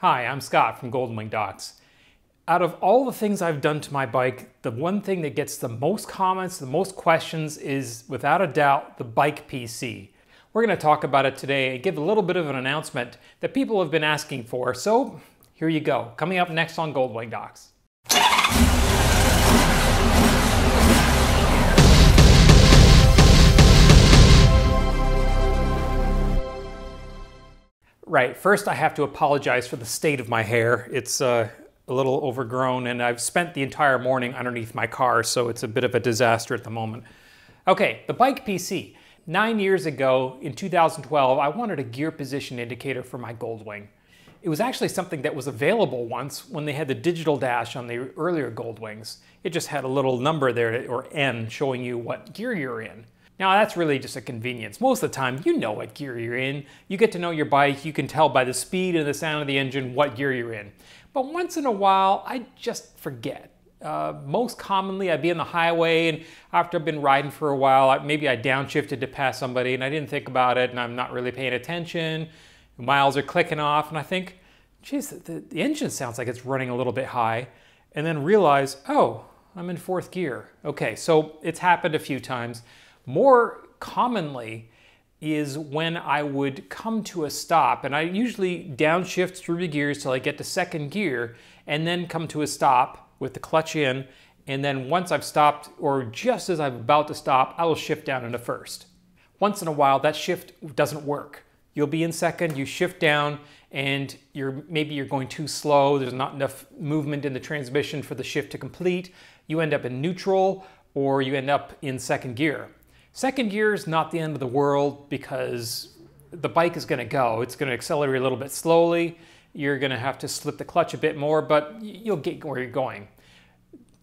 Hi, I'm Scott from Goldwing Docs. Out of all the things I've done to my bike, the one thing that gets the most comments, the most questions is without a doubt the bike PC. We're going to talk about it today and give a little bit of an announcement that people have been asking for. So here you go. Coming up next on Goldwing Docs. Right, first I have to apologize for the state of my hair. It's uh, a little overgrown and I've spent the entire morning underneath my car, so it's a bit of a disaster at the moment. Okay, the bike PC. Nine years ago, in 2012, I wanted a gear position indicator for my Goldwing. It was actually something that was available once when they had the digital dash on the earlier Goldwings. It just had a little number there, or N, showing you what gear you're in. Now that's really just a convenience. Most of the time, you know what gear you're in. You get to know your bike, you can tell by the speed and the sound of the engine what gear you're in. But once in a while, I just forget. Uh, most commonly, I'd be on the highway, and after I've been riding for a while, maybe I downshifted to pass somebody, and I didn't think about it, and I'm not really paying attention. Miles are clicking off, and I think, geez, the, the engine sounds like it's running a little bit high, and then realize, oh, I'm in fourth gear. Okay, so it's happened a few times. More commonly is when I would come to a stop, and I usually downshift through the gears till I get to second gear, and then come to a stop with the clutch in, and then once I've stopped, or just as I'm about to stop, I will shift down into first. Once in a while, that shift doesn't work. You'll be in second, you shift down, and you're maybe you're going too slow, there's not enough movement in the transmission for the shift to complete. You end up in neutral, or you end up in second gear. Second gear is not the end of the world because the bike is going to go. It's going to accelerate a little bit slowly. You're going to have to slip the clutch a bit more, but you'll get where you're going.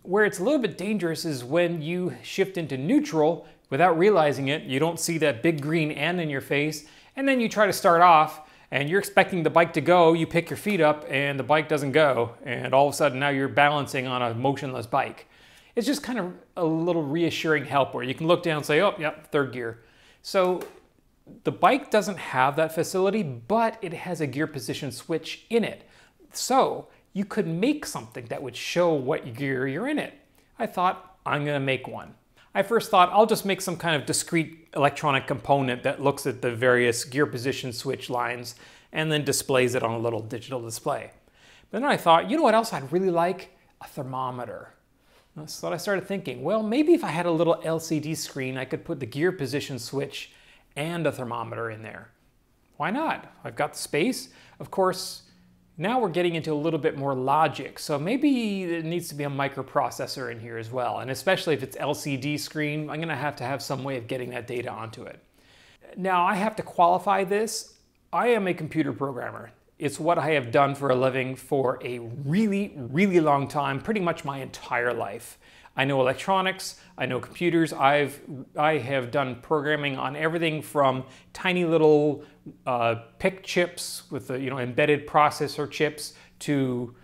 Where it's a little bit dangerous is when you shift into neutral without realizing it. You don't see that big green N in your face, and then you try to start off and you're expecting the bike to go. You pick your feet up, and the bike doesn't go, and all of a sudden now you're balancing on a motionless bike it's just kind of a little reassuring help where you can look down and say, oh, yep, third gear. So the bike doesn't have that facility, but it has a gear position switch in it. So you could make something that would show what gear you're in it. I thought, I'm gonna make one. I first thought I'll just make some kind of discrete electronic component that looks at the various gear position switch lines and then displays it on a little digital display. But then I thought, you know what else I'd really like? A thermometer. So I started thinking, well, maybe if I had a little LCD screen, I could put the gear position switch and a thermometer in there. Why not? I've got the space. Of course, now we're getting into a little bit more logic. So maybe it needs to be a microprocessor in here as well. And especially if it's LCD screen, I'm gonna have to have some way of getting that data onto it. Now I have to qualify this. I am a computer programmer. It's what I have done for a living for a really, really long time, pretty much my entire life. I know electronics, I know computers, I've, I have done programming on everything from tiny little uh, PIC chips with the, you know, embedded processor chips to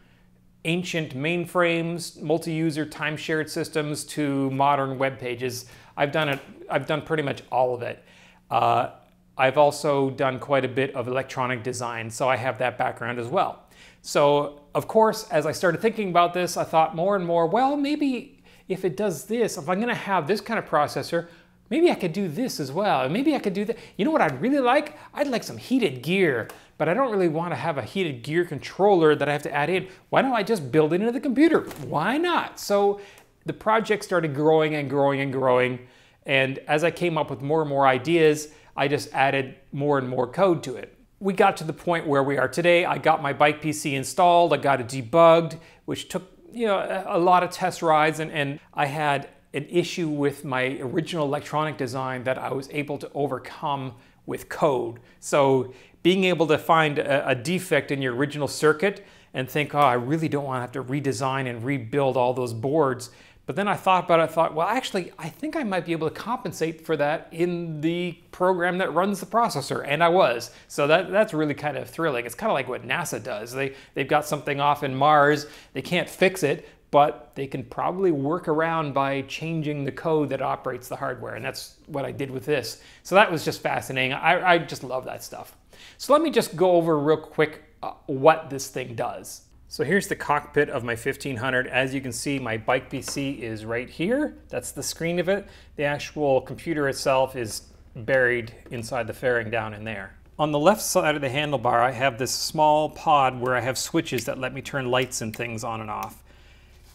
ancient mainframes, multi-user time-shared systems to modern web pages. I've done it, I've done pretty much all of it. Uh, I've also done quite a bit of electronic design, so I have that background as well. So, of course, as I started thinking about this, I thought more and more, well, maybe if it does this, if I'm gonna have this kind of processor, maybe I could do this as well. Maybe I could do that. You know what I'd really like? I'd like some heated gear, but I don't really want to have a heated gear controller that I have to add in. Why don't I just build it into the computer? Why not? So the project started growing and growing and growing. And as I came up with more and more ideas, I just added more and more code to it. We got to the point where we are today. I got my bike PC installed, I got it debugged, which took you know a lot of test rides and, and I had an issue with my original electronic design that I was able to overcome with code. So being able to find a, a, defect in your original circuit and think, oh, I really don't want to have to redesign and rebuild all those boards but then I thought about it, I thought, well, actually, I think I might be able to compensate for that in the program that runs the processor, and I was. So that, that's really kind of thrilling. It's kind of like what NASA does. They, they've got something off in Mars, they can't fix it, but they can probably work around by changing the code that operates the hardware, and that's what I did with this. So that was just fascinating. I, I just love that stuff. So let me just go over real quick uh, what this thing does. So here's the cockpit of my 1500. As you can see, my bike PC is right here. That's the screen of it. The actual computer itself is buried inside the fairing down in there. On the left side of the handlebar, I have this small pod where I have switches that let me turn lights and things on and off.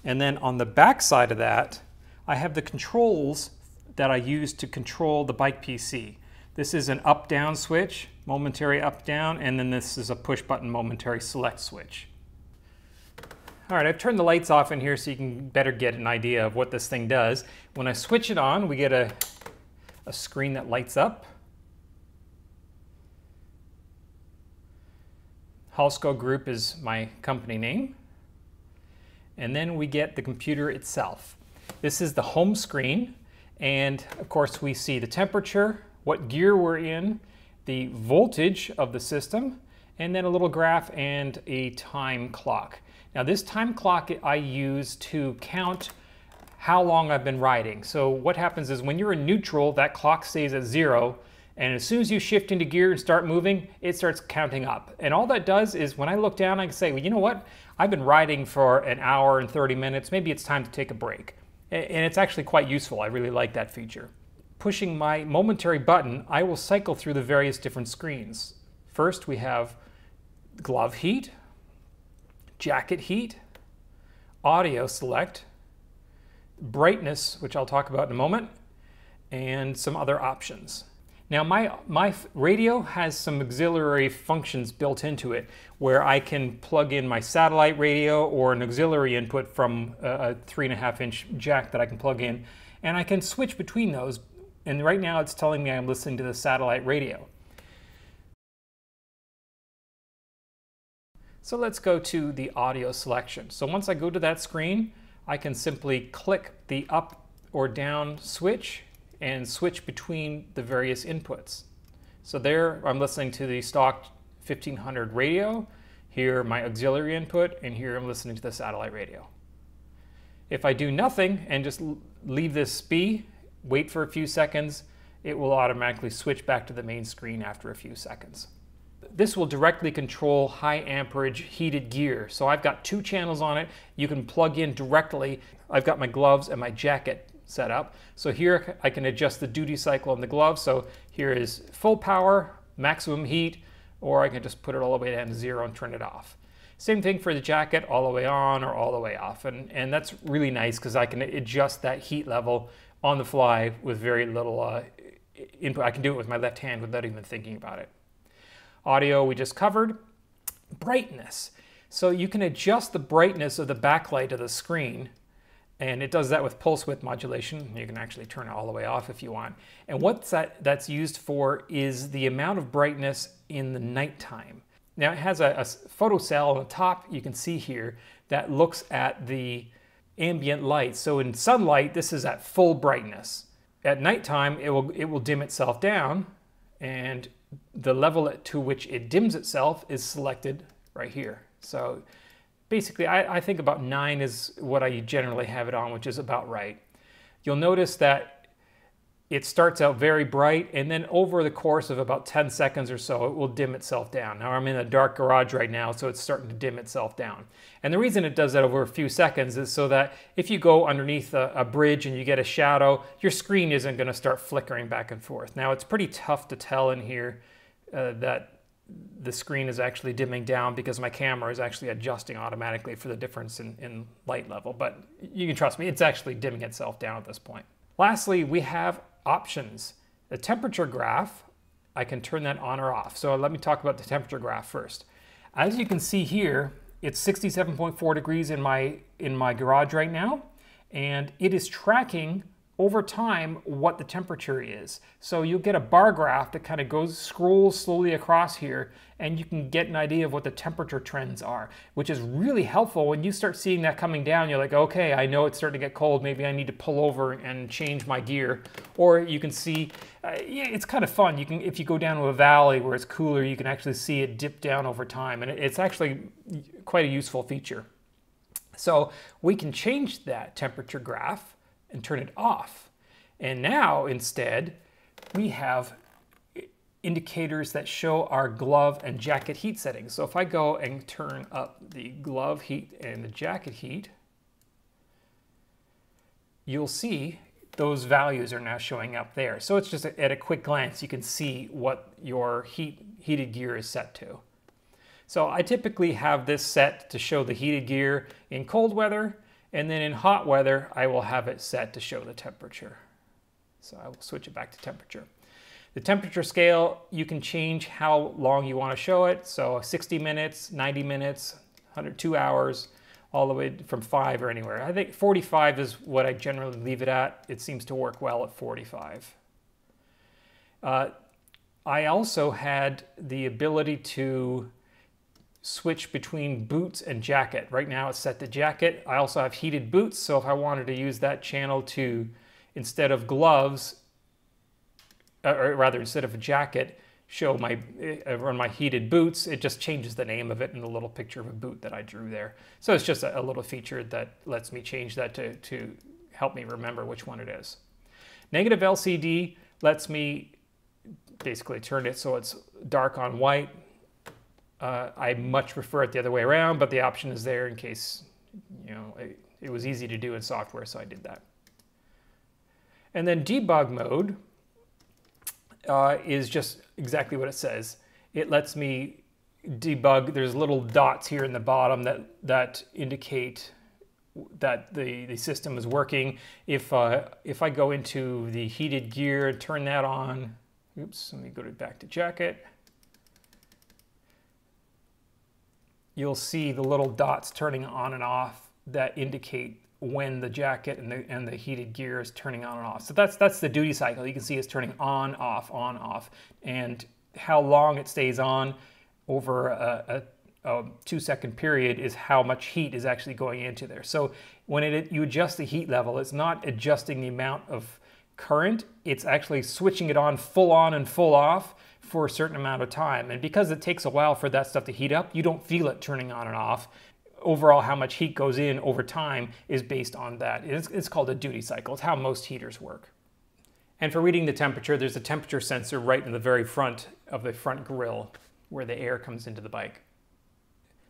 And then on the back side of that, I have the controls that I use to control the bike PC. This is an up-down switch, momentary up-down, and then this is a push-button momentary select switch. All right, I've turned the lights off in here so you can better get an idea of what this thing does. When I switch it on, we get a, a screen that lights up. Halsco Group is my company name. And then we get the computer itself. This is the home screen. And of course, we see the temperature, what gear we're in, the voltage of the system, and then a little graph and a time clock. Now this time clock I use to count how long I've been riding. So what happens is when you're in neutral, that clock stays at zero, and as soon as you shift into gear and start moving, it starts counting up. And all that does is when I look down, I can say, well, you know what? I've been riding for an hour and 30 minutes. Maybe it's time to take a break. And it's actually quite useful. I really like that feature. Pushing my momentary button, I will cycle through the various different screens. First, we have glove heat, jacket heat, audio select, brightness, which I'll talk about in a moment, and some other options. Now my, my radio has some auxiliary functions built into it where I can plug in my satellite radio or an auxiliary input from a, a three and a half inch jack that I can plug in and I can switch between those and right now it's telling me I'm listening to the satellite radio. So let's go to the audio selection. So once I go to that screen, I can simply click the up or down switch and switch between the various inputs. So there I'm listening to the stock 1500 radio, here my auxiliary input, and here I'm listening to the satellite radio. If I do nothing and just leave this be, wait for a few seconds, it will automatically switch back to the main screen after a few seconds this will directly control high amperage heated gear. So I've got two channels on it. You can plug in directly. I've got my gloves and my jacket set up. So here I can adjust the duty cycle on the glove. So here is full power, maximum heat, or I can just put it all the way down to zero and turn it off. Same thing for the jacket, all the way on or all the way off. And, and that's really nice because I can adjust that heat level on the fly with very little uh, input. I can do it with my left hand without even thinking about it. Audio we just covered. Brightness. So you can adjust the brightness of the backlight of the screen and it does that with pulse width modulation. You can actually turn it all the way off if you want. And what that, that's used for is the amount of brightness in the nighttime. Now it has a, a photo cell on the top you can see here that looks at the ambient light. So in sunlight, this is at full brightness. At nighttime, it will, it will dim itself down and the level to which it dims itself is selected right here. So basically, I, I, think about 9 is what I generally have it on, which is about right. You'll notice that it starts out very bright, and then over the course of about 10 seconds or so, it will dim itself down. Now, I'm in a dark garage right now, so it's starting to dim itself down. And the reason it does that over a few seconds is so that if you go underneath a, a bridge and you get a shadow, your screen isn't going to start flickering back and forth. Now, it's pretty tough to tell in here uh, that the screen is actually dimming down because my camera is actually adjusting automatically for the difference in, in light level. But you can trust me, it's actually dimming itself down at this point. Lastly, we have options. The temperature graph, I can turn that on or off. So let me talk about the temperature graph first. As you can see here, it's 67.4 degrees in my, in my garage right now, and it is tracking over time what the temperature is. So you'll get a bar graph that kind of goes scrolls slowly across here and you can get an idea of what the temperature trends are, which is really helpful when you start seeing that coming down. You're like, okay, I know it's starting to get cold. Maybe I need to pull over and change my gear. Or you can see, uh, yeah, it's kind of fun. You can, if you go down to a valley where it's cooler, you can actually see it dip down over time. And it's actually quite a useful feature. So we can change that temperature graph and turn it off. And now instead, we have indicators that show our glove and jacket heat settings. So if I go and turn up the glove heat and the jacket heat, you'll see those values are now showing up there. So it's just a, at a quick glance, you can see what your heat, heated gear is set to. So I typically have this set to show the heated gear in cold weather, and then in hot weather, I will have it set to show the temperature. So I will switch it back to temperature. The temperature scale, you can change how long you want to show it. So 60 minutes, 90 minutes, 102 hours, all the way from five or anywhere. I think 45 is what I generally leave it at. It seems to work well at 45. Uh, I also had the ability to switch between boots and jacket. Right now it's set to jacket. I also have heated boots, so if I wanted to use that channel to, instead of gloves, uh, or rather instead of a jacket, show my uh, run my heated boots. It just changes the name of it in the little picture of a boot that I drew there. So it's just a little feature that lets me change that to, to help me remember which one it is. Negative LCD lets me basically turn it so it's dark on white. Uh, I much prefer it the other way around, but the option is there in case, you know, it, it was easy to do in software, so I did that. And then debug mode uh, is just exactly what it says. It lets me debug. There's little dots here in the bottom that, that indicate that the, the system is working. If, uh, if I go into the heated gear turn that on, oops, let me go to back to jacket. You'll see the little dots turning on and off that indicate when the jacket and the, and the heated gear is turning on and off. So that's, that's the duty cycle. You can see it's turning on, off, on, off. And how long it stays on over a, a, a two second period is how much heat is actually going into there. So when it, you adjust the heat level, it's not adjusting the amount of current, it's actually switching it on full on and full off for a certain amount of time. And because it takes a while for that stuff to heat up, you don't feel it turning on and off overall how much heat goes in over time is based on that. It's, it's, called a duty cycle. It's how most heaters work. And for reading the temperature, there's a temperature sensor right in the very front of the front grill where the air comes into the bike.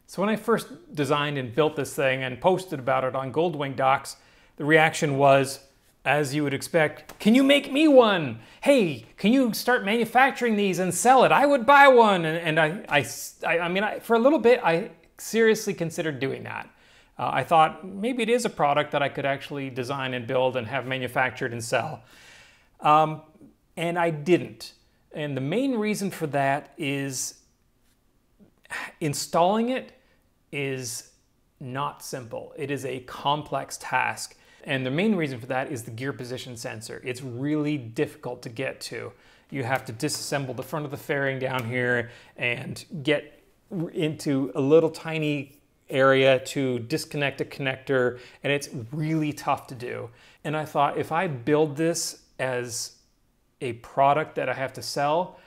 So when I first designed and built this thing and posted about it on Goldwing Docs, the reaction was, as you would expect, can you make me one? Hey, can you start manufacturing these and sell it? I would buy one. And, and I, I, I mean, I, for a little bit, I seriously considered doing that. Uh, I thought maybe it is a product that I could actually design and build and have manufactured and sell. Um, and I didn't. And the main reason for that is installing it is not simple. It is a complex task. And the main reason for that is the gear position sensor. It's really difficult to get to. You have to disassemble the front of the fairing down here and get into a little tiny area to disconnect a connector and it's really tough to do. And I thought if I build this as a product that I have to sell,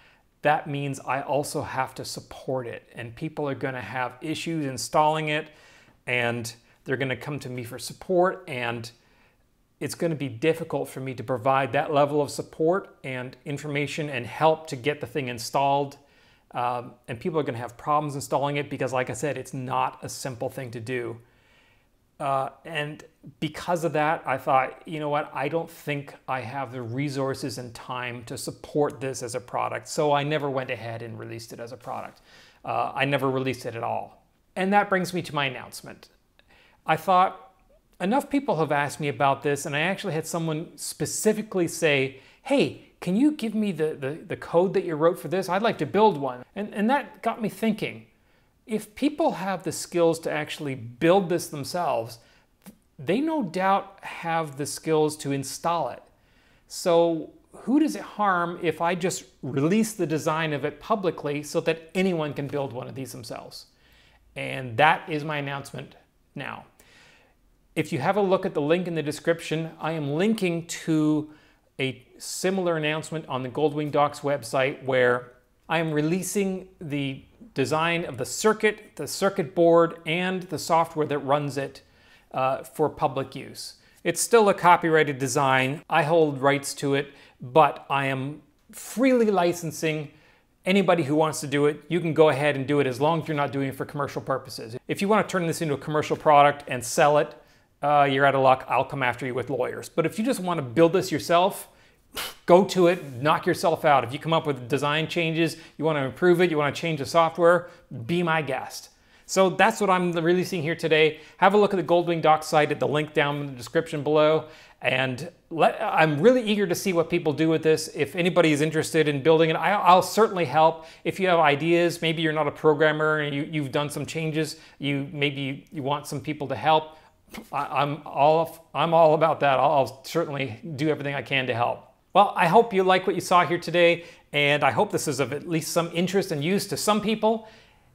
that means I also have to support it. And people are gonna have issues installing it and they're gonna come to me for support and it's going to be difficult for me to provide that level of support and information and help to get the thing installed um, and people are going to have problems installing it because, like I said, it's not a simple thing to do. Uh, and because of that, I thought, you know what, I don't think I have the resources and time to support this as a product. So I never went ahead and released it as a product. Uh, I never released it at all. And that brings me to my announcement. I thought enough people have asked me about this, and I actually had someone specifically say, hey, can you give me the, the, the code that you wrote for this? I'd like to build one. And, and that got me thinking. If people have the skills to actually build this themselves, they no doubt have the skills to install it. So who does it harm if I just release the design of it publicly so that anyone can build one of these themselves? And that is my announcement now. If you have a look at the link in the description, I am linking to a similar announcement on the Goldwing Docs website where I am releasing the design of the circuit, the circuit board, and the software that runs it uh, for public use. It's still a copyrighted design. I hold rights to it, but I am freely licensing Anybody who wants to do it, you can go ahead and do it as long as you're not doing it for commercial purposes. If you want to turn this into a commercial product and sell it, uh, you're out of luck. I'll come after you with lawyers. But if you just want to build this yourself, go to it, knock yourself out. If you come up with design changes, you want to improve it, you want to change the software, be my guest. So that's what I'm releasing here today. Have a look at the Goldwing Docs site at the link down in the description below. And let, I'm really eager to see what people do with this. If anybody is interested in building it, I, will certainly help. If you have ideas, maybe you're not a programmer and you, you've done some changes, you maybe you want some people to help. I, am all I'm all about that. I'll, I'll certainly do everything I can to help. Well, I hope you like what you saw here today, and I hope this is of at least some interest and use to some people.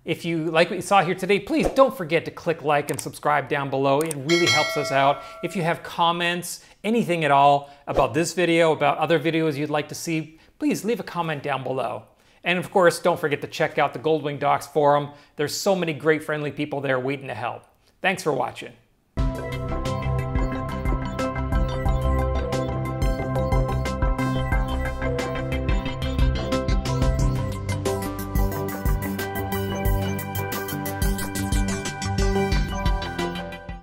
If you like what you saw here today, please don't forget to click like and subscribe down below. It really helps us out. If you have comments, anything at all about this video, about other videos you'd like to see, please leave a comment down below. And of course, don't forget to check out the Goldwing Docs forum. There's so many great friendly people there waiting to help. Thanks for watching.